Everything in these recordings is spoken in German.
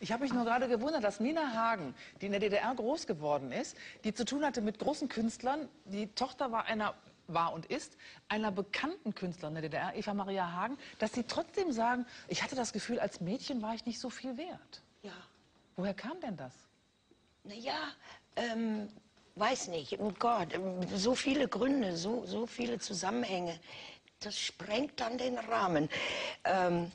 Ich habe mich nur gerade gewundert, dass Nina Hagen, die in der DDR groß geworden ist, die zu tun hatte mit großen Künstlern, die Tochter war einer war und ist einer bekannten Künstlerin der DDR, Eva Maria Hagen, dass sie trotzdem sagen, ich hatte das Gefühl, als Mädchen war ich nicht so viel wert. Ja. Woher kam denn das? Naja, ähm, weiß nicht. Oh Gott, ähm, so viele Gründe, so, so viele Zusammenhänge. Das sprengt dann den Rahmen. Ähm,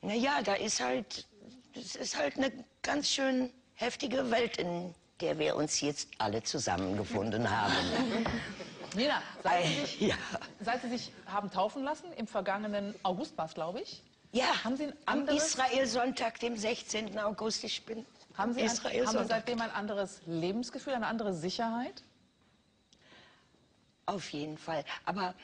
naja, da ist halt, das ist halt eine ganz schön heftige Welt, in der wir uns jetzt alle zusammengefunden haben. Nina, seit Sie sich, Ja. seit Sie sich haben taufen lassen, im vergangenen August war es, glaube ich, Ja, Haben Sie ein am Israelsonntag, dem 16. August, ich bin haben Sie, ein, haben Sie seitdem ein anderes Lebensgefühl, eine andere Sicherheit? Auf jeden Fall. Aber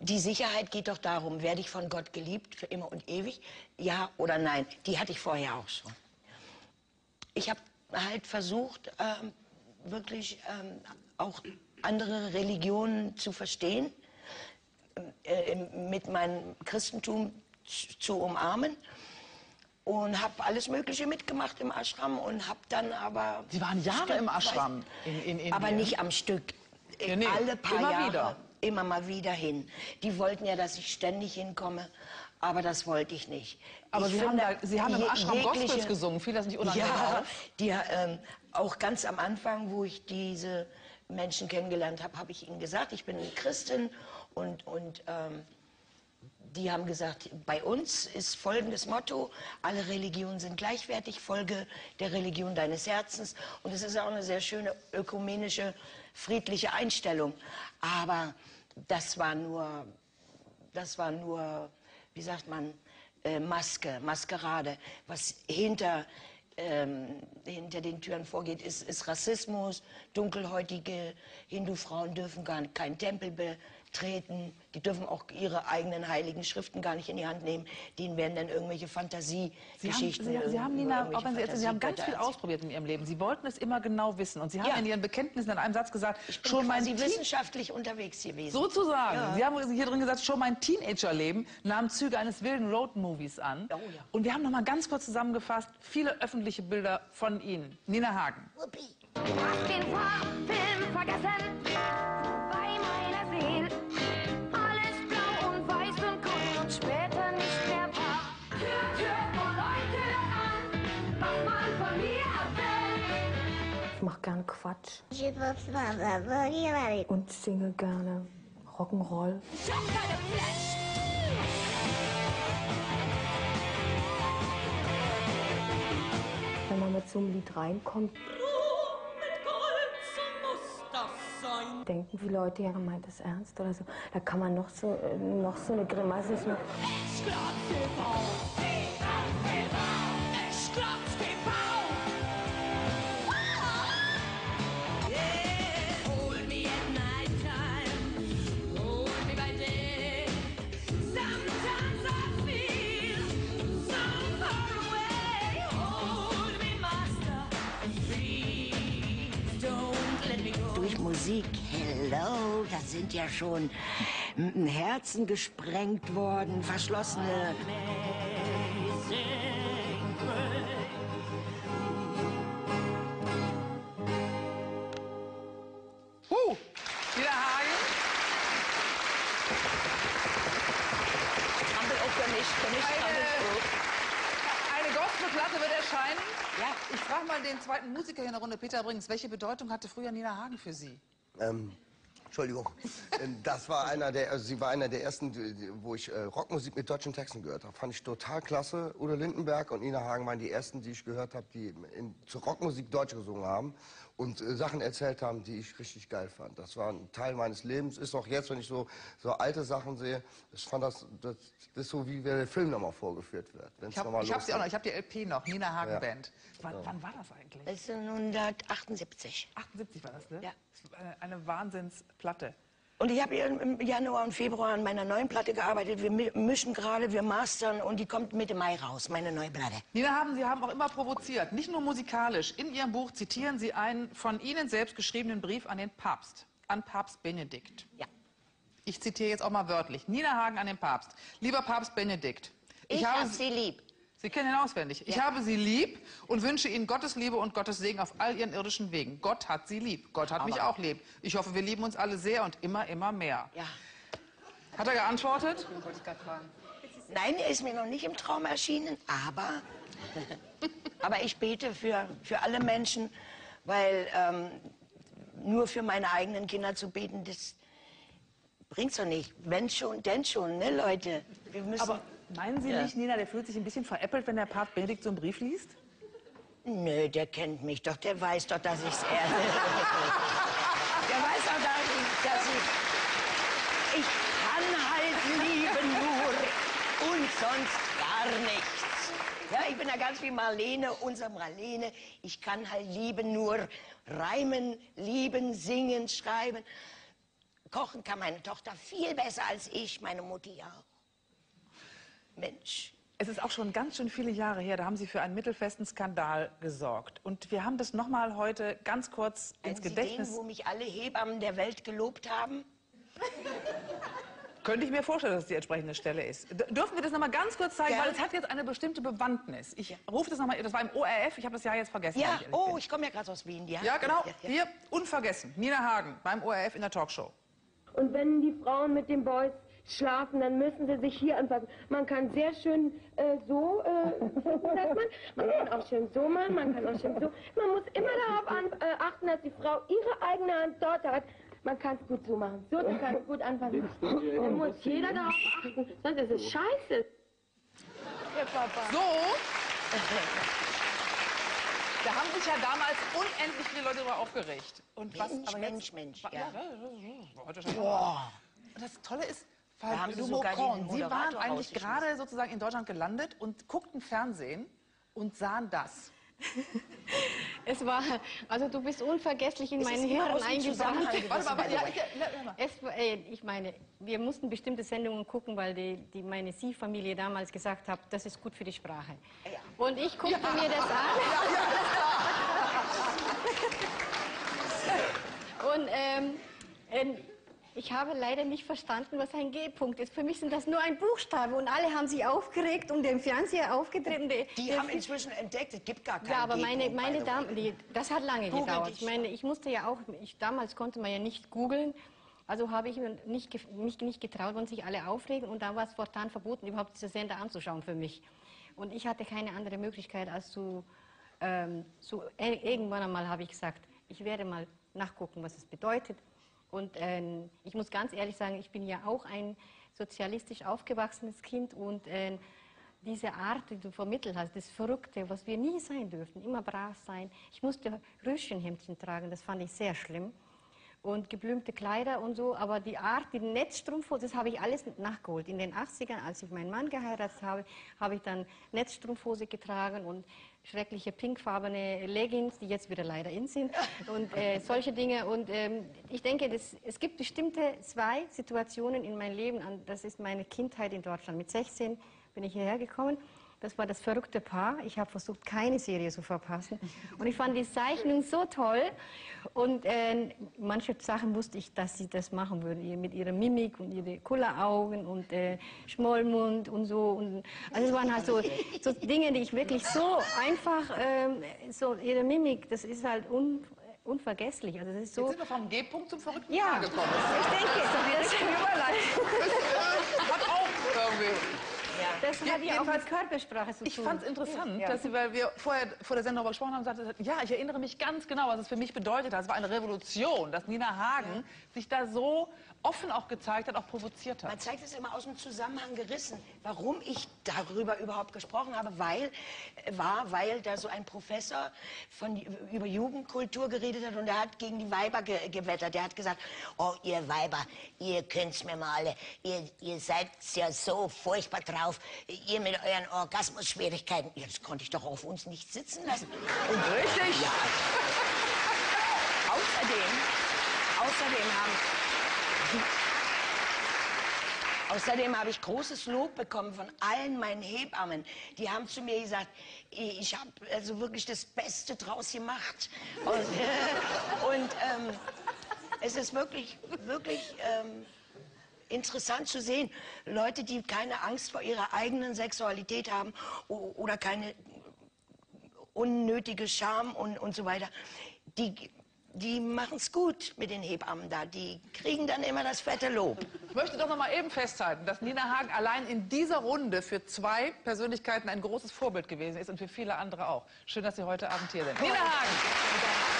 die Sicherheit geht doch darum, werde ich von Gott geliebt für immer und ewig? Ja oder nein? Die hatte ich vorher auch schon. Ich habe halt versucht, ähm, wirklich ähm, auch andere Religionen zu verstehen, äh, mit meinem Christentum zu umarmen. Und habe alles Mögliche mitgemacht im Ashram und habe dann aber... Sie waren Jahre im Ashram in- in Indien. Aber nicht am Stück. Nee, nee, Alle paar immer Jahre wieder. immer mal wieder hin. Die wollten ja, dass ich ständig hinkomme, aber das wollte ich nicht. Aber ich Sie haben, finde, da, Sie haben im Ashram Gospels gesungen, fiel das nicht unangenehm Ja, auf? die, ähm, auch ganz am Anfang, wo ich diese Menschen kennengelernt habe, habe ich ihnen gesagt, ich bin Christin und, und ähm, die haben gesagt, bei uns ist folgendes Motto, alle Religionen sind gleichwertig, folge der Religion deines Herzens. Und es ist auch eine sehr schöne ökumenische, friedliche Einstellung. Aber das war nur, das war nur, wie sagt man, äh, Maske, Maskerade. Was hinter, ähm, hinter den Türen vorgeht, ist, ist Rassismus. Dunkelhäutige Hindu-Frauen dürfen gar keinen Tempel betreten. Die dürfen auch ihre eigenen heiligen Schriften gar nicht in die Hand nehmen. Denen werden dann irgendwelche Sie haben, Fantasiegeschichten. Sie, Sie haben Nina, auch wenn Sie, jetzt- Sie haben ganz viel ausprobiert in Ihrem Leben. Sie wollten es immer genau wissen. Und Sie haben Ja. in Ihren Bekenntnissen in einem Satz gesagt, Ich bin schon mein Teen wissenschaftlich unterwegs gewesen. Sozusagen. Ja. Sie haben hier drin gesagt, schon mein Teenagerleben nahm Züge eines wilden Roadmovies an. Oh ja. Und wir haben noch mal ganz kurz zusammengefasst viele öffentliche Bilder von Ihnen. Nina Hagen. Wuppi. Hab den Farbfilm vergessen mache gern Quatsch und singe gerne Rock'n'Roll. Wenn man mit so einem Lied reinkommt, denken die Leute, ja, meint das ernst oder so. Da kann man noch so, äh, noch so eine Grimasse. So, Musik, hello, da sind ja schon Herzen gesprengt worden, verschlossene. Huh. Nina Hagen. Trampel auch für mich, für mich Eine, eine Gospelplatte wird erscheinen. Ja. Ich frage mal den zweiten Musiker hier in der Runde, Peter Brings. Welche Bedeutung hatte früher Nina Hagen für Sie? Ähm, Entschuldigung. Ähm, Das war einer der, also sie war einer der ersten, wo ich äh, Rockmusik mit deutschen Texten gehört habe. Fand ich total klasse. Udo Lindenberg und Nina Hagen waren die ersten, die ich gehört habe, die in, zur Rockmusik Deutsch gesungen haben und äh, Sachen erzählt haben, die ich richtig geil fand. Das war ein Teil meines Lebens. Ist auch jetzt, wenn ich so, so alte Sachen sehe, ich fand das, das, das ist so, wie der Film nochmal vorgeführt wird. Wenn's Ich habe hab sie auch noch, ich habe die LP noch, Nina Hagen Ja. Band. Wann, wann war das eigentlich? 1978. 78 war das, ne? Ja. Das eine, eine Wahnsinnsplatte. Und ich habe im Januar und Februar an meiner neuen Platte gearbeitet. Wir mi- mischen gerade, wir mastern und die kommt Mitte Mai raus, meine neue Platte. Nina haben, Sie haben auch immer provoziert, nicht nur musikalisch. In Ihrem Buch zitieren Sie einen von Ihnen selbst geschriebenen Brief an den Papst, an Papst Benedikt. Ja. Ich zitiere jetzt auch mal wörtlich. Nina Hagen an den Papst. Lieber Papst Benedikt, Ich, habe hab sie lieb. Sie kennen ihn auswendig. Ich habe Sie lieb und wünsche Ihnen Gottes Liebe und Gottes Segen auf all Ihren irdischen Wegen. Gott hat Sie lieb. Gott hat mich Aber- auch lieb. Ich hoffe, wir lieben uns alle sehr und immer, immer mehr. Ja. Hat er geantwortet? Nein, er ist mir noch nicht im Traum erschienen, aber, aber ich bete für, für alle Menschen, weil ähm, nur für meine eigenen Kinder zu beten, das bringt's doch nicht. Wenn schon, denn schon, ne, Leute? Wir müssen. Aber meinen Sie Ja. nicht, Nina, der fühlt sich ein bisschen veräppelt, wenn der Papst Benedikt so einen Brief liest? Nö, der kennt mich doch, der weiß doch, dass ich's ernst. der weiß doch, dass ich, dass ich. Ich kann halt lieben nur und sonst gar nichts. Ja, ich bin ja ganz wie Marlene, unsere Marlene. Ich kann halt lieben nur reimen, lieben, singen, schreiben. Kochen kann meine Tochter viel besser als ich, meine Mutti auch. Mensch. Es ist auch schon ganz schön viele Jahre her, da haben Sie für einen mittelfesten Skandal gesorgt. Und wir haben das nochmal heute ganz kurz ins Sie Gedächtnis. den, wo mich alle Hebammen der Welt gelobt haben? Könnte ich mir vorstellen, dass es die entsprechende Stelle ist. D dürfen wir das nochmal ganz kurz zeigen, Ja. weil es hat jetzt eine bestimmte Bewandtnis. Ich rufe das nochmal, das war im ORF, ich habe das Jahr jetzt vergessen. Ja, ich oh, bin. ich komme ja gerade aus Wien, ja. Ja, genau. Ja, ja. Hier, unvergessen. Nina Hagen beim ORF in der Talkshow. Und wenn die Frauen mit den Boys schlafen, dann müssen sie sich hier anpassen. Man kann sehr schön äh, so, äh, sagt man, man kann auch schön so machen, man kann auch schön so. Man muss immer darauf an, äh, achten, dass die Frau ihre eigene Hand dort hat. Man kann es gut so machen. So, du kannst gut anpassen. Dann muss jeder darauf achten, sonst ist es scheiße. So. Da haben sich ja damals unendlich viele Leute darüber aufgeregt. Und was, Mensch, aber Mensch, jetzt, Mensch, Ja, ja. ja, ja, heute schon. Und das Tolle ist, Haben Sie waren eigentlich gerade sozusagen in Deutschland gelandet und guckten Fernsehen und sahen das. Es war, also du bist unvergesslich in Es mein ist immer Hirn eingebrannt. Warte mal, ja, ich, ja, ja, ja. Äh, ich meine, wir mussten bestimmte Sendungen gucken, weil die, die meine Sie-Familie damals gesagt hat, das ist gut für die Sprache. Und ich guckte mir das an. Und ähm, ich habe leider nicht verstanden, was ein G-Punkt ist. Für mich sind das nur ein Buchstabe und alle haben sich aufgeregt und den Fernseher aufgetreten. Die der- haben inzwischen entdeckt, es gibt gar keinen ja, aber meine, meine Damen, die, das hat lange Google gedauert. Ich meine, ich musste ja auch, ich, damals konnte man ja nicht googeln, also habe ich nicht, mich nicht getraut, wenn sich alle aufregen und dann war es fortan verboten, überhaupt diese Sender anzuschauen für mich. Und ich hatte keine andere Möglichkeit, als zu, ähm, zu ir- irgendwann einmal habe ich gesagt, ich werde mal nachgucken, was es bedeutet. Und ähm, ich muss ganz ehrlich sagen, ich bin ja auch ein sozialistisch aufgewachsenes Kind und ähm, diese Art, die du vermittelt hast, das Verrückte, was wir nie sein dürften, immer brav sein. Ich musste Röschenhemdchen tragen, das fand ich sehr schlimm. Und geblümte Kleider und so, aber die Art, die Netzstrumpfhose, das habe ich alles nachgeholt. In den 80ern, als ich meinen Mann geheiratet habe, habe ich dann Netzstrumpfhose getragen und schreckliche pinkfarbene Leggings, die jetzt wieder leider in sind und äh, solche Dinge. Und ähm, ich denke, das, es gibt bestimmte zwei Situationen in meinem Leben. Das ist meine Kindheit in Deutschland. Mit 16 bin ich hierher gekommen. Das war das verrückte Paar. Ich habe versucht, keine Serie zu verpassen. Und ich fand die Zeichnung so toll. Und äh, manche Sachen wusste ich, dass sie das machen würden. Mit ihrer Mimik und ihre Kulleraugen und äh, Schmollmund und so. Und, also es waren halt so, so Dinge, die ich wirklich so einfach, ähm, so ihre Mimik, das ist halt un, unvergesslich. Also das ist so. Jetzt sind wir vom G-Punkt zum verrückten Ja, Paar gekommen. ich denke, das, Hat auch irgendwie. Das hat ja auch mit Körpersprache zu tun. Ich fand es interessant, Ja. dass Sie, weil wir vorher vor der Sendung darüber gesprochen haben, sagte, ja, ich erinnere mich ganz genau, was es für mich bedeutet hat. Es war eine Revolution, dass Nina Hagen sich da so offen auch gezeigt hat, auch provoziert hat. Man zeigt es immer aus dem Zusammenhang gerissen. Warum ich darüber überhaupt gesprochen habe, weil, war, weil da so ein Professor von, über Jugendkultur geredet hat und er hat gegen die Weiber ge gewettert. Der hat gesagt, oh, ihr Weiber, ihr könnt's mir mal alle, ihr, ihr seid ja so furchtbar drauf, ihr mit euren Orgasmusschwierigkeiten. Ja, das konnte ich doch auf uns nicht sitzen lassen. Und Richtig? Ja. Außerdem, außerdem haben, Außerdem habe ich großes Lob bekommen von allen meinen Hebammen. Die haben zu mir gesagt, ich habe also wirklich das Beste draus gemacht. Und, und ähm, es ist wirklich, wirklich, ähm, interessant zu sehen. Leute, die keine Angst vor ihrer eigenen Sexualität haben oder keine unnötige Scham und, und so weiter, die, die machen es gut mit den Hebammen da. Die kriegen dann immer das fette Lob. Ich möchte doch noch mal eben festhalten, dass Nina Hagen allein in dieser Runde für zwei Persönlichkeiten ein großes Vorbild gewesen ist und für viele andere auch. Schön, dass Sie heute Abend hier sind. Nina Hagen!